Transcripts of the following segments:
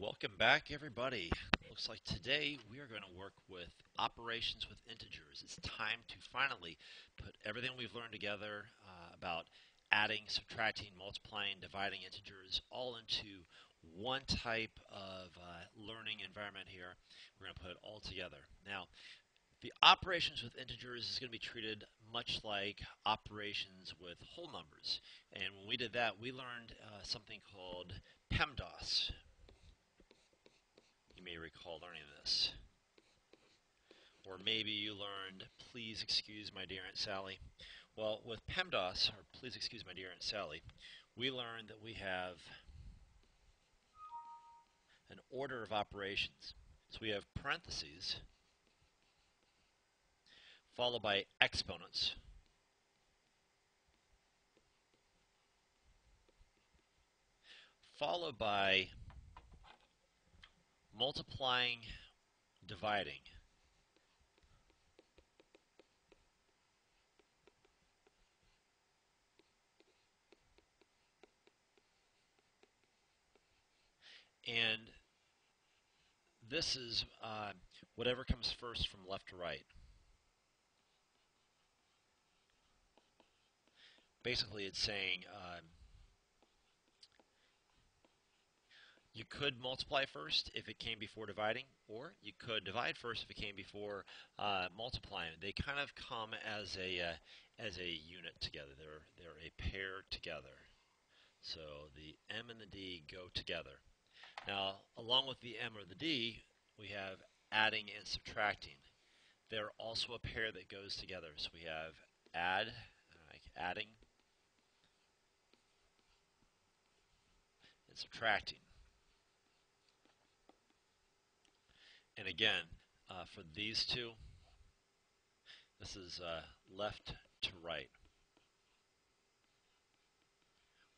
Welcome back everybody. Looks like today we are going to work with operations with integers. It's time to finally put everything we've learned together uh, about adding, subtracting, multiplying, dividing integers all into one type of uh, learning environment here. We're going to put it all together. Now, the operations with integers is going to be treated much like operations with whole numbers. And when we did that, we learned uh, something called PEMDAS. You may recall learning this. Or maybe you learned, please excuse my dear Aunt Sally. Well, with PEMDAS, or please excuse my dear Aunt Sally, we learned that we have an order of operations. So we have parentheses followed by exponents. Followed by multiplying, dividing. And this is uh, whatever comes first from left to right. basically it's saying um, you could multiply first if it came before dividing, or you could divide first if it came before uh, multiplying. They kind of come as a uh, as a unit together. They're they're a pair together. So the m and the d go together. Now, along with the m or the d, we have adding and subtracting. They're also a pair that goes together. So we have add, like adding and subtracting. And again, uh, for these two, this is uh, left to right.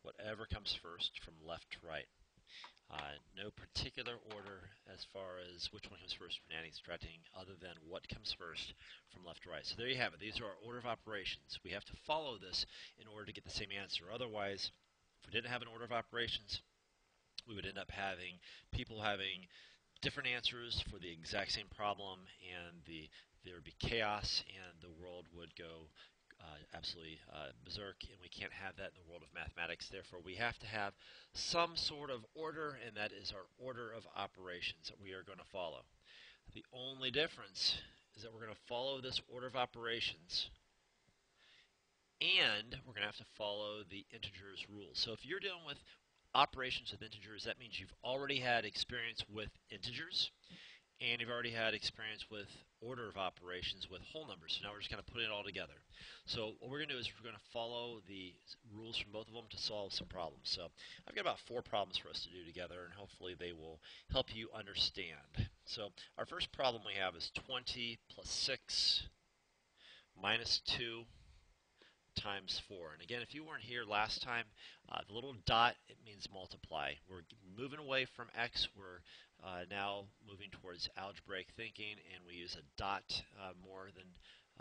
Whatever comes first from left to right. Uh, no particular order as far as which one comes first from adding subtracting other than what comes first from left to right. So there you have it. These are our order of operations. We have to follow this in order to get the same answer. Otherwise, if we didn't have an order of operations, we would end up having people having different answers for the exact same problem, and the there would be chaos, and the world would go uh, absolutely uh, berserk, and we can't have that in the world of mathematics. Therefore, we have to have some sort of order, and that is our order of operations that we are going to follow. The only difference is that we're going to follow this order of operations and we're going to have to follow the integers rules. So if you're dealing with operations with integers, that means you've already had experience with integers and you've already had experience with order of operations with whole numbers. So now we're just kind of putting it all together. So what we're going to do is we're going to follow the rules from both of them to solve some problems. So I've got about four problems for us to do together, and hopefully they will help you understand. So our first problem we have is 20 plus 6 minus 2 times 4. And again, if you weren't here last time, uh, the little dot, it means multiply. We're moving away from x. We're uh, now moving towards algebraic thinking, and we use a dot uh, more than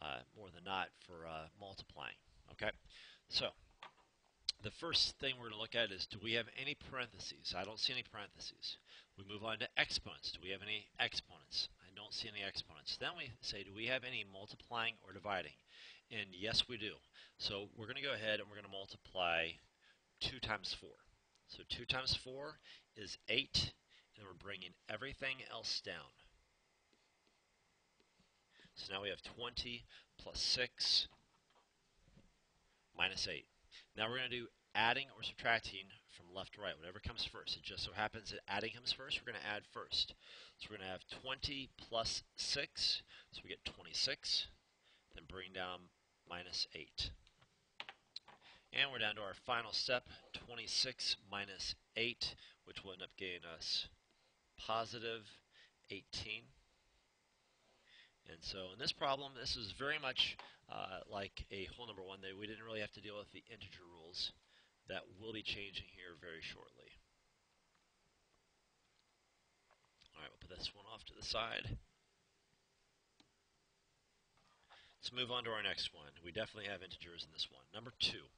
uh, more than not for uh, multiplying. Okay, so the first thing we're going to look at is do we have any parentheses? I don't see any parentheses. We move on to exponents. Do we have any exponents? I don't see any exponents. Then we say, do we have any multiplying or dividing? And yes, we do. So we're going to go ahead and we're going to multiply 2 times 4. So 2 times 4 is 8, and we're bringing everything else down. So now we have 20 plus 6 minus 8. Now we're going to do adding or subtracting from left to right, whatever comes first. It just so happens that adding comes first, we're going to add first. So we're going to have 20 plus 6, so we get 26. Then bring down minus 8. And we're down to our final step, 26 minus 8, which will end up getting us positive 18. And so in this problem, this is very much uh, like a whole number one. That we didn't really have to deal with the integer rules. That will be changing here very shortly. All right, we'll put this one off to the side. Let's move on to our next one. We definitely have integers in this one. Number two.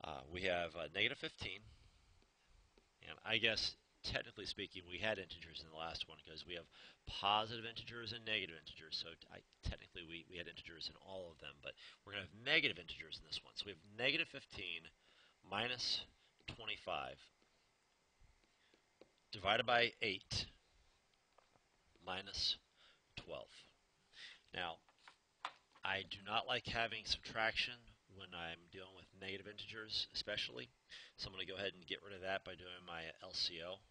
Uh, we have uh, negative 15 And I guess, technically speaking, we had integers in the last one because we have positive integers and negative integers. So I, technically we, we had integers in all of them, but we're going to have negative integers in this one. So we have negative 15 minus 25 divided by 8 minus 12. Now, I do not like having subtraction when I'm dealing with negative integers, especially. So I'm going to go ahead and get rid of that by doing my LCO.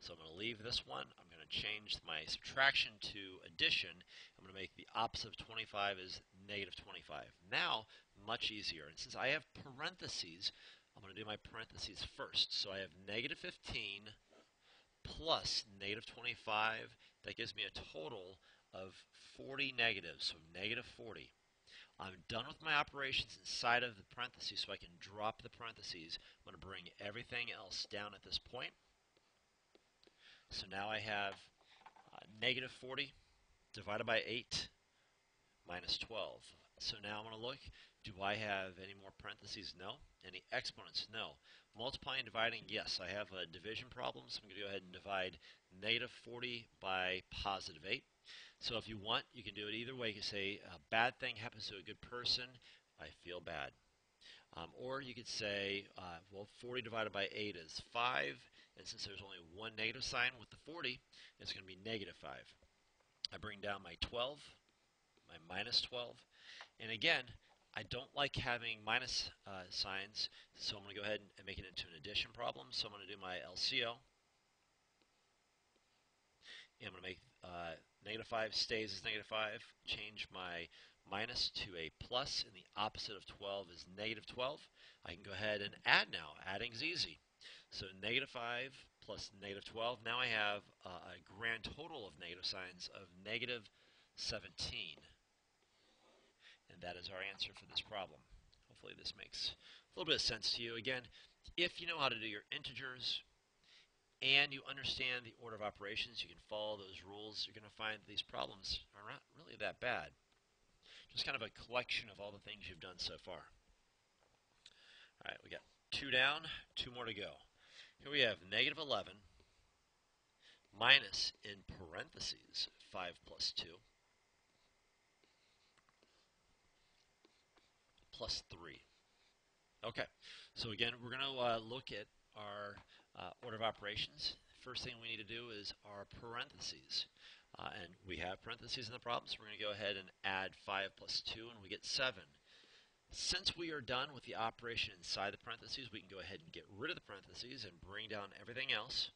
So I'm going to leave this one. I'm going to change my subtraction to addition. I'm going to make the opposite of 25 is negative 25. Now, much easier. And since I have parentheses, I'm going to do my parentheses first. So I have negative 15 plus negative 25. That gives me a total of 40 negatives, so negative 40. I'm done with my operations inside of the parentheses, so I can drop the parentheses. I'm going to bring everything else down at this point. So now I have uh, negative 40 divided by 8 minus 12. So now I'm going to look, do I have any more parentheses? No. Any exponents? No. Multiplying, and dividing, yes. I have a division problem, so I'm going to go ahead and divide negative 40 by positive 8. So if you want, you can do it either way. You can say a bad thing happens to a good person, I feel bad. Um, or you could say, uh, well, 40 divided by 8 is 5, and since there's only one negative sign with the 40, it's going to be negative 5. I bring down my 12, my minus 12, and again, I don't like having minus uh, signs, so I'm going to go ahead and make it into an addition problem. So I'm going to do my LCO. And I'm going to make uh, Negative 5 stays as negative 5. Change my minus to a plus, and the opposite of 12 is negative 12. I can go ahead and add now. Adding is easy. So negative 5 plus negative 12. Now I have uh, a grand total of negative signs of negative 17. And that is our answer for this problem. Hopefully this makes a little bit of sense to you. Again, if you know how to do your integers, and you understand the order of operations, you can follow those rules, you're going to find these problems are not really that bad. Just kind of a collection of all the things you've done so far. All right, we got two down, two more to go. Here we have negative 11 minus, in parentheses, 5 plus 2, plus 3. Okay, so again, we're going to uh, look at our uh, order of operations, first thing we need to do is our parentheses. Uh, and we have parentheses in the problem, so we're going to go ahead and add 5 plus 2, and we get 7. Since we are done with the operation inside the parentheses, we can go ahead and get rid of the parentheses and bring down everything else.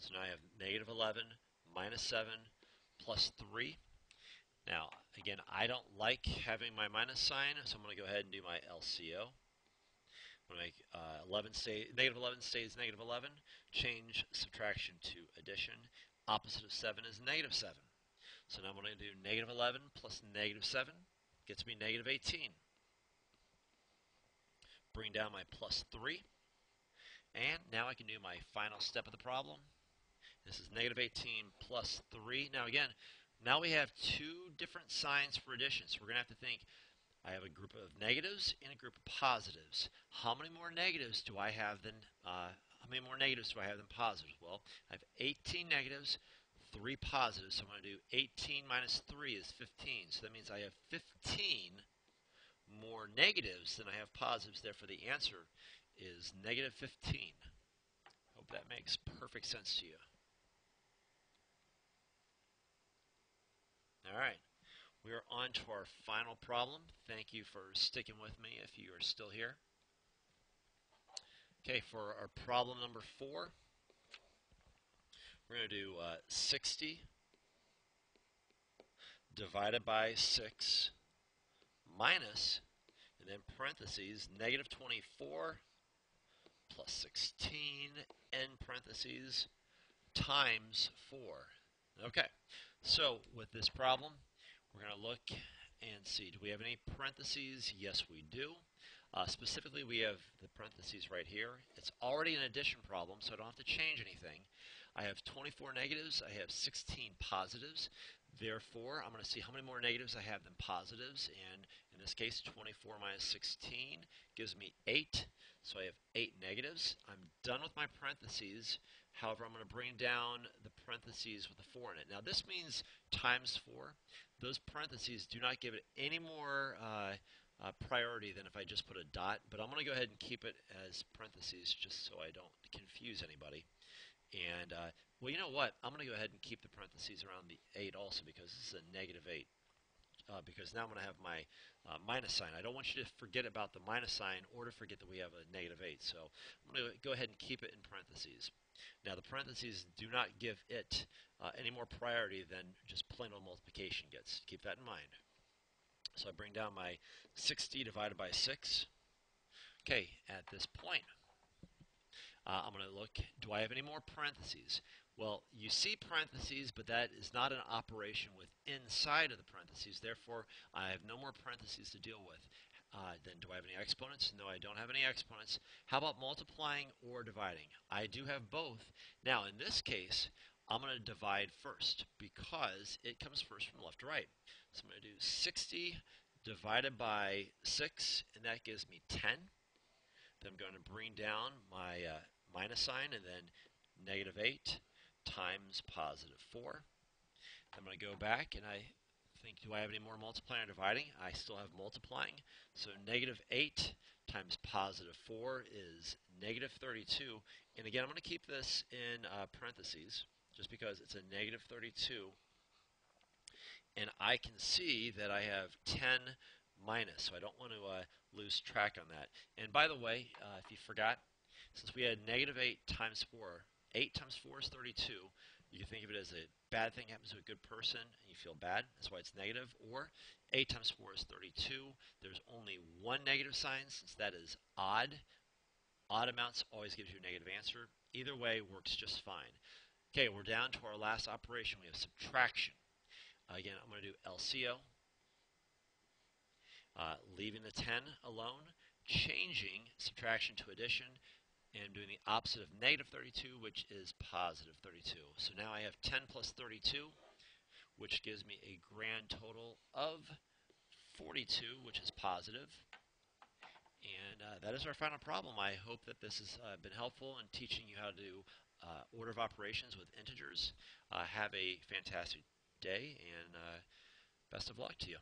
So now I have negative 11 minus 7 plus 3. Now, again, I don't like having my minus sign, so I'm going to go ahead and do my LCO. I'm going to make uh, 11 stay, negative 11 stays negative 11. Change subtraction to addition. Opposite of 7 is negative 7. So now I'm going to do negative 11 plus negative 7. Gets me negative 18. Bring down my plus 3. And now I can do my final step of the problem. This is negative 18 plus 3. Now again, now we have two different signs for addition. So we're going to have to think, I have a group of negatives and a group of positives. How many more negatives do I have than, uh, how many more negatives do I have than positives? Well, I have 18 negatives, 3 positives, so I'm going to do 18 minus 3 is 15. So that means I have 15 more negatives than I have positives. Therefore, the answer is negative 15. Hope that makes perfect sense to you. All right. We are on to our final problem. Thank you for sticking with me if you are still here. Okay, for our problem number four, we're going to do uh, 60 divided by 6 minus, and then parentheses, negative 24 plus 16, end parentheses, times 4. Okay, so with this problem, we're going to look and see, do we have any parentheses? Yes, we do. Uh, specifically, we have the parentheses right here. It's already an addition problem, so I don't have to change anything. I have 24 negatives. I have 16 positives. Therefore, I'm going to see how many more negatives I have than positives. And in this case, 24 minus 16 gives me 8. So I have 8 negatives. I'm done with my parentheses. However, I'm going to bring down the parentheses with a 4 in it. Now this means times 4. Those parentheses do not give it any more uh, uh, priority than if I just put a dot, but I'm going to go ahead and keep it as parentheses just so I don't confuse anybody. And, uh, well, you know what? I'm going to go ahead and keep the parentheses around the 8 also because this is a negative 8. Uh, because now I'm going to have my uh, minus sign. I don't want you to forget about the minus sign or to forget that we have a negative 8. So I'm going to go ahead and keep it in parentheses. Now the parentheses do not give it uh, any more priority than just plain old multiplication gets. Keep that in mind. So I bring down my 60 divided by 6. Okay, at this point, uh, I'm going to look, do I have any more parentheses? Well, you see parentheses, but that is not an operation with inside of the parentheses. Therefore, I have no more parentheses to deal with. Uh, then do I have any exponents? No, I don't have any exponents. How about multiplying or dividing? I do have both. Now, in this case, I'm going to divide first because it comes first from left to right. So I'm going to do 60 divided by 6, and that gives me 10. Then I'm going to bring down my uh, minus sign and then negative 8 times positive 4. I'm going to go back and I think, do I have any more multiplying or dividing? I still have multiplying. So negative 8 times positive 4 is negative 32. And again, I'm going to keep this in uh, parentheses just because it's a negative 32. And I can see that I have 10 minus, so I don't want to uh, lose track on that. And by the way, uh, if you forgot, since we had negative 8 times 4, 8 times 4 is 32. You can think of it as a bad thing happens to a good person and you feel bad. That's why it's negative. Or 8 times 4 is 32. There's only one negative sign since that is odd. Odd amounts always gives you a negative answer. Either way works just fine. Okay, we're down to our last operation. We have subtraction. Again, I'm going to do LCO. Uh, leaving the 10 alone, changing subtraction to addition, and doing the opposite of negative 32, which is positive 32. So now I have 10 plus 32, which gives me a grand total of 42, which is positive. And uh, that is our final problem. I hope that this has uh, been helpful in teaching you how to do uh, order of operations with integers. Uh, have a fantastic day, and uh, best of luck to you.